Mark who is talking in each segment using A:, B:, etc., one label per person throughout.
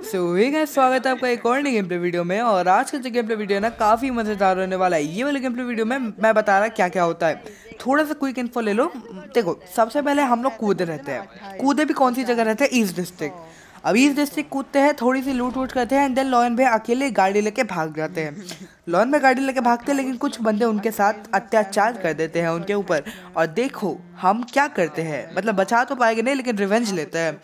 A: So guys स्वागत है आपका एक और नई गेम प्ले वीडियो में और आज का जो गेम प्ले वीडियो है ना, काफ़ी मज़ेदार होने वाला है। ये वाले गेम प्ले वीडियो में मैं बता रहा क्या क्या होता है। थोड़ा सा क्विक इन्फो ले लो। देखो, सबसे पहले हम लोग कूदे रहते हैं। कूदे भी कौन सी जगह रहते हैं? ईस्ट डिस्ट्रिक्ट अब ईस्ट डिस्ट्रिक्ट कूदते हैं, थोड़ी सी लूट वूट करते हैं एंड देन लॉयन भाई अकेले गाड़ी लेके भाग जाते हैं। लॉयन भाई गाड़ी लेके भागते हैं, लेकिन कुछ बंदे उनके साथ अत्याचार कर देते हैं उनके ऊपर। और देखो, हम क्या करते हैं? मतलब बचा तो पाएँगे नहीं, लेकिन रिवेंज लेते हैं।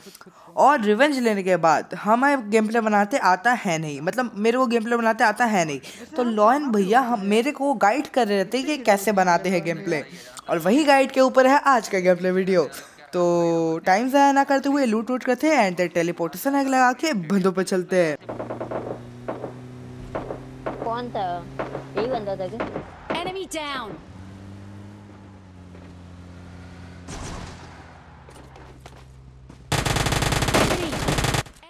A: और रिवेंज लेने के बाद हमें गेम प्ले बनाते आता है नहीं। मतलब मेरे को गेम प्ले बनाते आता है नहीं। तो लॉयन भैया, हम, मेरे को गाइड कर रहे थे कि कैसे बनाते हैं गेम प्ले और वही गाइड के ऊपर है आज का गेम प्ले वीडियो तो टाइम जया ना करते हुए लूट वूट करते हैं एंड टेलीपोर्टेशन हैक लगा के बंदों पर चलते हैं
B: कौन था? यही बंदा था क्या?
C: Enemy down!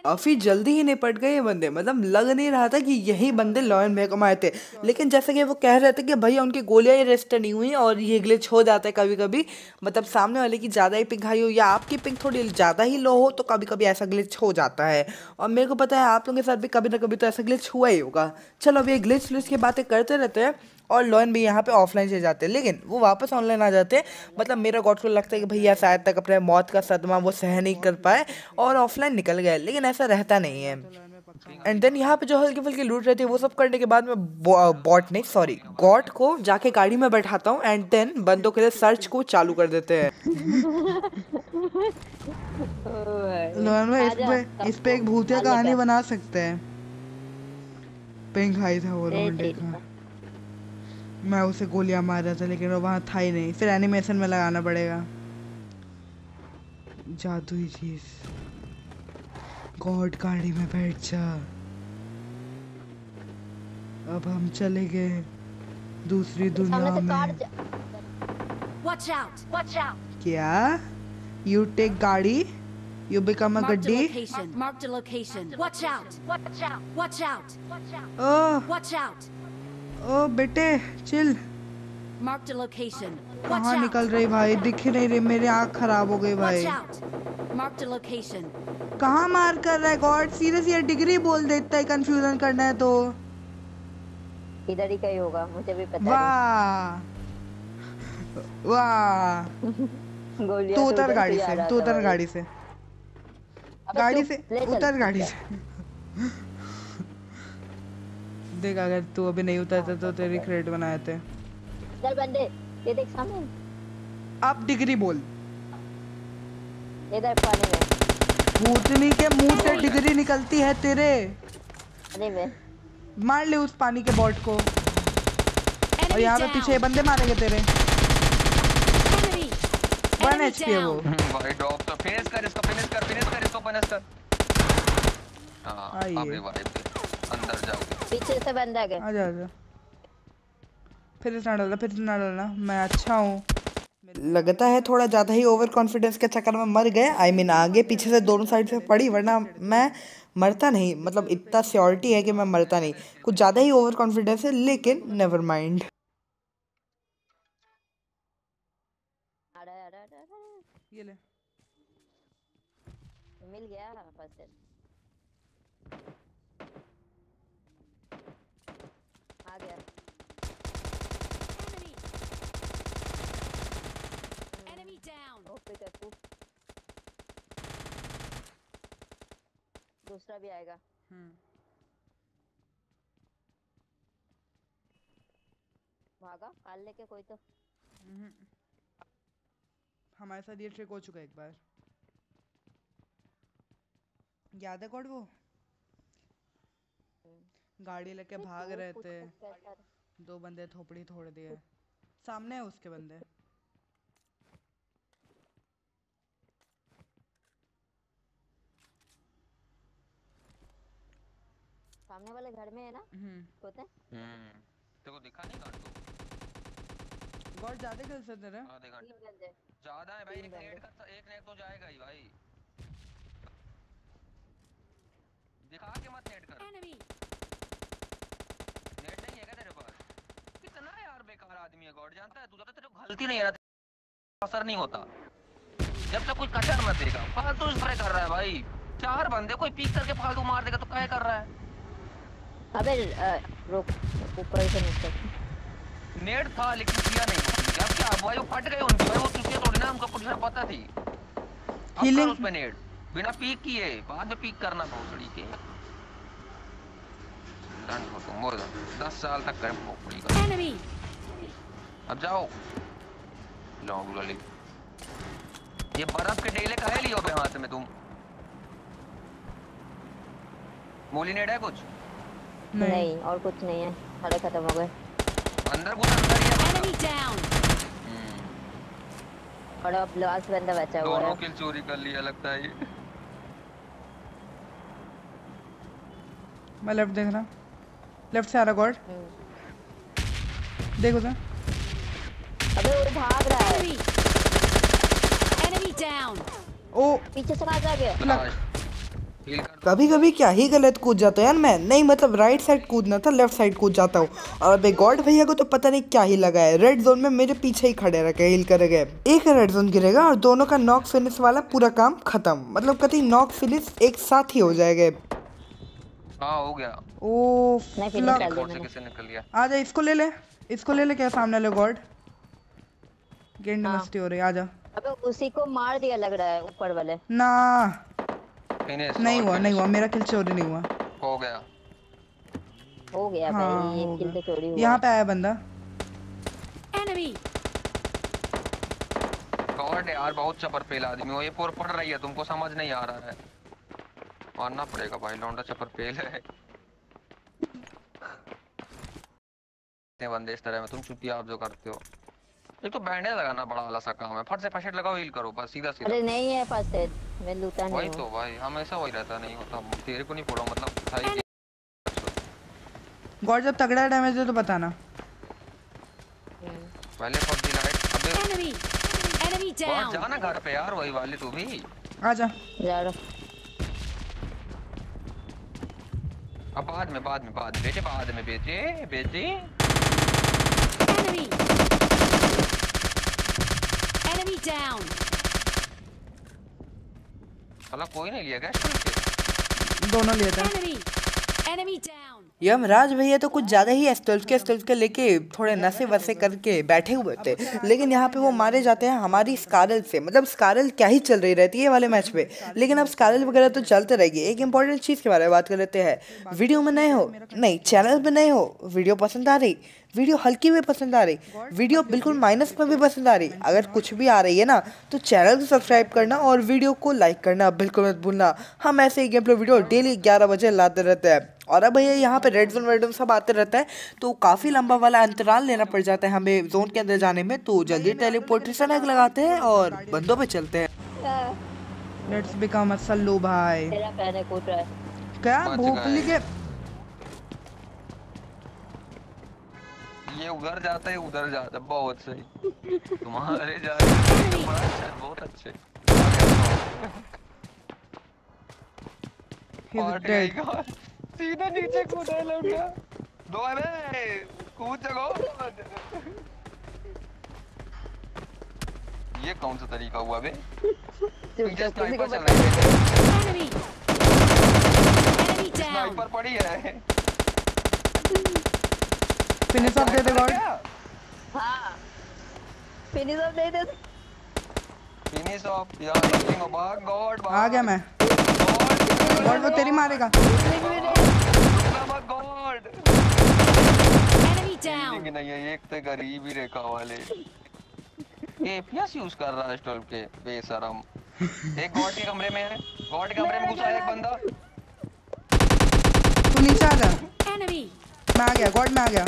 A: काफ़ी जल्दी ही निपट गए ये बंदे। मतलब लग नहीं रहा था कि यही बंदे लॉयन को मारे थे। लेकिन जैसे कि वो कह रहे थे कि भैया, उनकी गोलियाँ रेस्ट नहीं हुई और ये ग्लिच हो जाता है कभी कभी मतलब सामने वाले की ज़्यादा ही पिंक हाई हो या आपकी पिंक थोड़ी ज़्यादा ही लो हो तो कभी कभी ऐसा ग्लिच हो जाता है। और मेरे को पता है आप लोगों के साथ भी कभी ना कभी तो ऐसा ग्लिच हुआ ही होगा। चलो अब ये ग्लिच व्लिच की बातें करते रहते हैं। और लोन भी यहाँ पे ऑफलाइन से जाते हैं। लेकिन वो वापस ऑनलाइन आ जाते हैं। मतलब मेरा गॉड को लगता है कि भैया शायद तक अपने मौत का सदमा वो सह नहीं कर पाए और ऑफलाइन निकल गए। लेकिन ऐसा रहता नहीं है। एंड देन यहाँ पे जो हल्की फुल्की लूट रहती है वो सब करने के बाद मैं बॉट नहीं सॉरी गॉड को जाके गाड़ी में बैठाता हूँ एंड देन बंदों के लिए सर्च को चालू कर देते हैं।
D: लोन भाई इस पे इस पे एक भूतिया कहानी बना सकते हैं। पिंक हाई था वो रोंडे का मैं उसे गोलियाँ मार रहा था लेकिन वो वहाँ था ही नहीं फिर एनिमेशन में लगाना पड़ेगा जादुई चीज़ गॉड गाड़ी में बैठ जा अब हम चले गए दूसरी दुनिया में
C: Watch out! Watch out!
D: क्या यू टेक गाड़ी यू बिकम अ
C: Marked
D: गड्डी
C: location. Marked a location. Watch out! Watch out! Watch out!
D: Oh
C: Watch out!
D: ओ बेटे चिल। कहाँ निकल रही भाई? दिख ही नहीं रही। मेरी आँख खराब हो गई भाई. कहाँ मार कर रहा है? गॉड सीरियस ये डिग्री बोल देता है कंफ्यूजन करना है तो।
B: इधर ही कहीं होगा मुझे भी पता
D: वाह। वाह। तू उतर गाड़ी
B: से
D: तू उतर गाड़ी से। गाड़ी से उतर गाड़ी से। देख अगर तू अभी नहीं उतरता तो तेरी क्रेडिट बनाए थे।
B: चल बंदे ये देख सामने।
D: अब डिग्री बोल।
B: इधर पानी में।
D: भूतनी के मुँह से डिग्री निकलती है तेरे।
B: पानी में।
D: मार ले उस पानी के बॉट को। और यहाँ पे पीछे बंदे मारेंगे तेरे। वन एचपी है वो!
E: भाई ड्रॉप तो फिनिश कर इसको फिनिश कर फिनिश कर इसको फिनिश कर। हाँ। अभी भाई अंदर जाओ।
B: पीछे से बंदा गया
D: आजा आजा। फिर से ना डालना फिर से ना डालना। मैं अच्छा हूँ।
A: लगता है थोड़ा ज़्यादा ही ओवर कॉन्फिडेंस के चक्कर में मर गए। आई I मीन mean, आगे पीछे से दोनों साइड से पड़ी वरना मैं मरता नहीं। मतलब इतना श्योरिटी है कि मैं मरता नहीं। कुछ ज़्यादा ही ओवर कॉन्फिडेंस है लेकिन नेवर माइंड।
D: ये ले।
B: मिल गया फ़र्स्ट एड आ गया
C: Enemy! Enemy down!
B: ओपे टप्पू दूसरा भी आएगा। भागा काल लेके कोई तो।
D: हमारे साथ ये ट्रिक हो चुका है एक बार। याद है कौन वो? गाड़ी लेके भाग रहे थे। दो बंदे थोपड़ी थोड़ दिए। सामने है उसके बंदे।
B: सामने वाले घर में है ना?
D: हम्म।
B: होते
E: हम्म। तेरे दिखा नहीं गांड तो
D: गॉड ज़्यादा खेल सकते रे
E: आधे घंटे
B: तीन
E: ज़्यादा है भाई एक। नेट का एक नेट तो जाएगा ही भाई। दिखा के मत नेट कर।
C: Enemy!
E: नेट नहीं है क्या तेरे पास? कितना यार बेकार आदमी है गॉड जानता है? तू तो तेरे को गलती नहीं है असर नहीं होता। जब तक कुछ कटर मत देगा। फालतू स्प्रे कर रहा है भाई। चार बंदे कोई पीक करके फालतू मार देगा तो क्या कर रहा है?
B: अबे रुक ऊपर से नीचे
E: नेट था लेकिन किया नहीं। अब क्या? भाई वो फट गए उनकी। भाई वो चुके थोड़ी ना हमको पोजीशन पता थी।
D: Healing-
E: कर उसमें नेट। बिना पीक किए। बाद में पीक करना भोसड़ी के। डंड हो तुम बोल दस साल तक कर भोसड़ी का
C: Enemy!
E: अब जाओ। लॉन्ग लॉली ये बर्फ़ के डेले काहे लियो बे हाथ में तुम? मोली नेट है कुछ?
D: नहीं
B: नहीं और कुछ नहीं है। सारे खत्म हो गए।
E: अंदर कुछ अंदर ही है।
C: Down!
E: हम्म,
B: और अब लास्ट बंदा बचा हुआ
E: दोनों
B: है।
E: किल चोरी कर लिया लगता है ये।
D: मैं लेफ़्ट देख रहा। लेफ़्ट से आ रहा गॉड
B: हम्म।
D: देखो सर
B: अबे वो भाग रहा है!
C: Enemy down!
D: ओ।
B: पीछे से मार गया
A: कभी कभी क्या ही गलत कूद जाता है यार मैं। नहीं मतलब राइट साइड कूदना था लेफ़्ट साइड कूद जाता हूँ। और अबे गॉड भैया को तो पता नहीं क्या ही लगा है। रेड जोन में मेरे पीछे ही खड़े रह गए हिल कर गए। एक रेड जोन गिरेगा और दोनों का नॉक फिनिश वाला पूरा काम खत्म। मतलब कभी नॉक फिनिश एक साथ ही हो जाएगा।
E: हाँ हो गया।
D: ओ
E: किसे निकल गया?
D: आ जा इसको ले ले। इसको ले ले क्या सामने ले गॉड। गेंड
B: हाँ।
D: मस्ती हो रही है, आ जा।
B: अबे उसी को मार दिया लग रहा है ऊपर वाले।
D: ना।
E: फिनिश
D: नहीं हुआ नहीं हुआ मेरा किल चोरी नहीं हुआ।
E: हो गया।
B: हो गया
D: हाँ,
B: भाई
D: हो
B: एक किल तो चोरी हुआ।
D: यहाँ पे आया बंदा।
C: Enemy!
E: गॉड यार बहुत चपर पेल आदमी हो। ये पोर पड़ रही है तुमको समझ नहीं आ रहा है। मारना पड़ेगा भाई लौंडा चपर पेल है। इतने बंदे इस तरह में तुम चुपचाप जो करते हो। एक तो बैंडेज लगाना बड़ा वाला सा काम है। फट से फट लगाओ हील करो बस सीधा सीधा।
B: अरे नहीं है एड मैं लूटा नहीं
E: वही
B: तो
E: भाई हमेशा वही रहता नहीं होता तेरे को नहीं फोड़ा मतलब था ही
D: गॉड जब तगड़ा डैमेज है तो बताना
B: हम्म।
E: पहले फट दी लाइट अबे!
C: Enemy
E: god
C: down!
E: जाना घर पे यार वही वाले तू भी
D: आ जा
B: जा रहा
E: अब बाद में बाद में बाद में बेटे बाद में बेटे बेटे
C: Enemy! Enemy down!
E: साला कोई नहीं लिया गया
D: दोनों लिए थे।
C: Enemy down!
A: यमराज भैया तो कुछ ज़्यादा ही स्टल्ट के स्टल्ट के लेके थोड़े नशे वसे करके बैठे हुए थे। लेकिन यहाँ पे वो मारे जाते हैं हमारी स्कारल से। मतलब स्कारल क्या ही चल रही रहती है वाले मैच पे। लेकिन अब स्कारल वगैरह तो चलते रहेगी। एक इंपॉर्टेंट चीज़ के बारे में बात कर लेते हैं। वीडियो में नए हो? नहीं चैनल में नए हो? वीडियो पसंद आ रही? वीडियो हल्की में पसंद आ रही? वीडियो बिल्कुल माइनस में भी पसंद आ रही? अगर कुछ भी आ रही है ना तो चैनल को सब्सक्राइब करना और वीडियो को लाइक करना। बिल्कुल मत भूलना। हम ऐसे ही गेम प्ले वीडियो डेली ग्यारह बजे लाते रहते हैं। और अब भैया यहाँ पे रेड जोन वेड जोन सब आते रहता है तो काफ़ी लंबा वाला अंतराल लेना पड़ जाता है हमें जोन के अंदर जाने में तो जल्दी टेलीपोर्टेशन हैक लगाते हैं और बंदों पे चलते हैं।
D: लेट्स बिकम अ सल्लू भाई
B: रहा है।
D: क्या? भोपली के
E: ये उधर जाता है उधर जाता है बहुत सही। तुम्हारे जा बड़ा अच्छा बहुत अच्छे।
D: He's dead.
E: सीधा नीचे कूदा है लौंडा दो है बे कूद जगो। ये कौन सा तरीका हुआ बे? पीछे स्नाइपर चल रही है! स्नाइपर पड़ी है।
D: फिनिश ऑफ़ दे दे गॉड?
B: हाँ फिनिश ऑफ़ दे दे।
E: फिनिश ऑफ़ यार ऑफ़ भाग गॉड
D: आ गया मैं।
E: गॉड
D: गॉड वो तेरी मारेगा
E: गॉड
C: Enemy down!
E: लेकिन नहीं है एक तो गरीब ही रेखा वाले। एपीएस यूज़ कर रहा है स्टॉल के बेशरम एक गॉड के कमरे में है। गॉड के कमरे में घुसा है एक बंदा।
D: तू नीचे आ जा।
C: एनिमी
D: मैं आ गया गॉड में आ गया।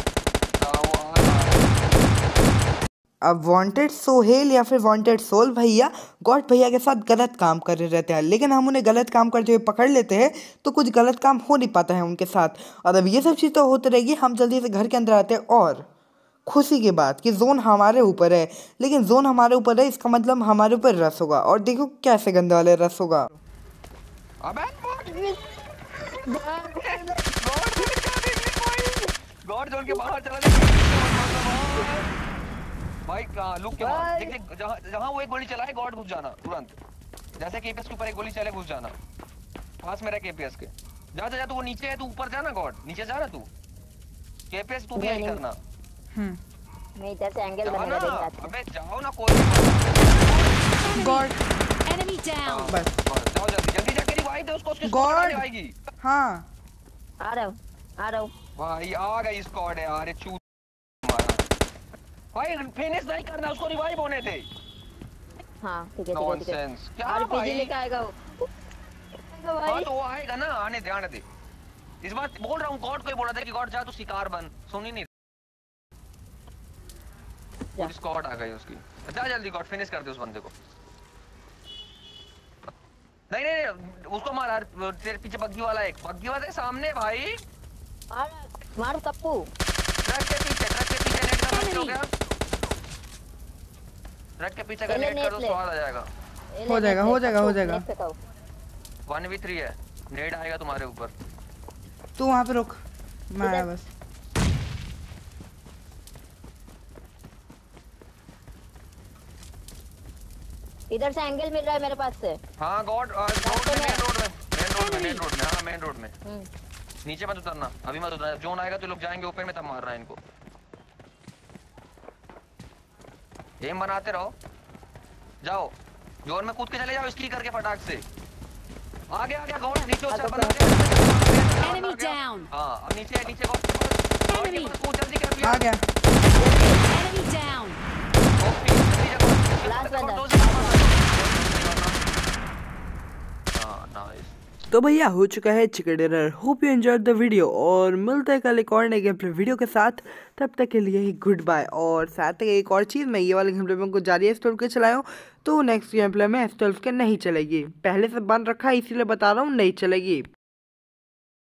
E: हाँ वो आ
A: अब वांटेड सोहेल या फिर वांटेड सोल भैया गॉड भैया के साथ गलत काम कर रहे रहते हैं। लेकिन हम उन्हें गलत काम करते हुए पकड़ लेते हैं तो कुछ गलत काम हो नहीं पाता है उनके साथ। और अब ये सब चीज़ तो होती रहेगी, हम जल्दी से घर के अंदर आते हैं और खुशी की बात कि जोन हमारे ऊपर है। लेकिन जोन हमारे ऊपर है, इसका मतलब हमारे ऊपर रस होगा। और देखो कैसे गंदे वाले रस होगा।
E: जोन के बाहर चला भाई लुक के बाहर देख देख जहाँ जहाँ वो एक गोली चलाए गॉड घुस जाना तुरंत। जैसे कि एपीएस के ऊपर एक गोली चले घुस जाना। पास में रह केपीएस के। जा जा जा तू वो नीचे है तू ऊपर जा ना गॉड। नीचे जा ना तू। केपीएस तू भी यही करना।
D: हम्म।
B: मैं इधर से एंगल
E: जाओ
B: बनेगा
E: ना।
B: देख
E: अबे जाओ ना कोई
D: गॉड।
C: Enemy down.
D: बस
E: बस, जाओ जल्दी। जल्दी जाके रिवाइव दे उसको उसके आने आएगी।
D: हाँ।
B: आ रहा हूँ आ रहा हूँ।
E: भाई आ गई स्क्वाड है यार ये चूत मारा भाई फिनिश नहीं करना उसको रिवाइव होने दे।
B: हाँ ठीक है ठीक है
E: नॉनसेंस क्या
B: और पीजी लेके आएगा वो। आएगा
E: हाँ
B: भाई
E: तो वो आएगा ना आने दे आने दे। इस बार बोल रहा हूँ गॉड को ही बोला था कि गॉड जा तू शिकार बन। सुन ही नहीं। स्क्वाड आ गई उसकी। जा जल्दी गॉड फिनिश कर दे उस बंदे को। नहीं नहीं नहीं उसको मार तेरे पीछे बग्गी वाला एक। बग्गी वाला है सामने भाई।
B: मार मार कप्पू।
E: ट्रक के पीछे ट्रक के पीछे नेट का हो गया ट्रक के पीछे नेट कर दो स्वाद आ जाएगा।
D: हो जाएगा, हो जाएगा, हो जाएगा।
B: नेट पे खाओ।
E: वन वी थ्री है। नेट आएगा तुम्हारे ऊपर।
D: तू वहाँ पे रुक। मैं आया बस।
B: इधर से एंगल मिल रहा है मेरे पास से।
E: हाँ गॉड रोड में मेन रोड में मेन रोड में मेन रोड में हाँ मेन रोड में।
B: हम्म,
E: नीचे मत उतरना अभी मत उतरना जोन आएगा तो लोग जाएँगे ऊपर में तब मारना है इनको। एम बनाते रहो। जाओ। ज़ोर में कूद के चले जाओ इसकी करके फटाक से। आगे आगे गौड़ नीचे
B: अब
E: बंदा
C: एनिमी डाउन
E: हाँ अब नीचे नीचे गौड़
C: एनिमी
E: कूद जल्दी कर
D: आ गया।
C: Enemy down.
B: Last बंदा।
E: हाँ नाइस
A: तो भैया, हो चुका है chicken dinner. Hope you enjoy the video और मिलते हैं कल एक और नए गेम प्ले वीडियो के साथ। तब तक के लिए ही गुड बाय और साथ ही एक और चीज़, मैं ये वाले गेम प्ले में उनको जारी एस के चलाया तो नेक्स्ट गेम प्ले में एस के नहीं चलेगी। पहले से बन रखा है इसीलिए बता रहा हूँ, नहीं चलेगी।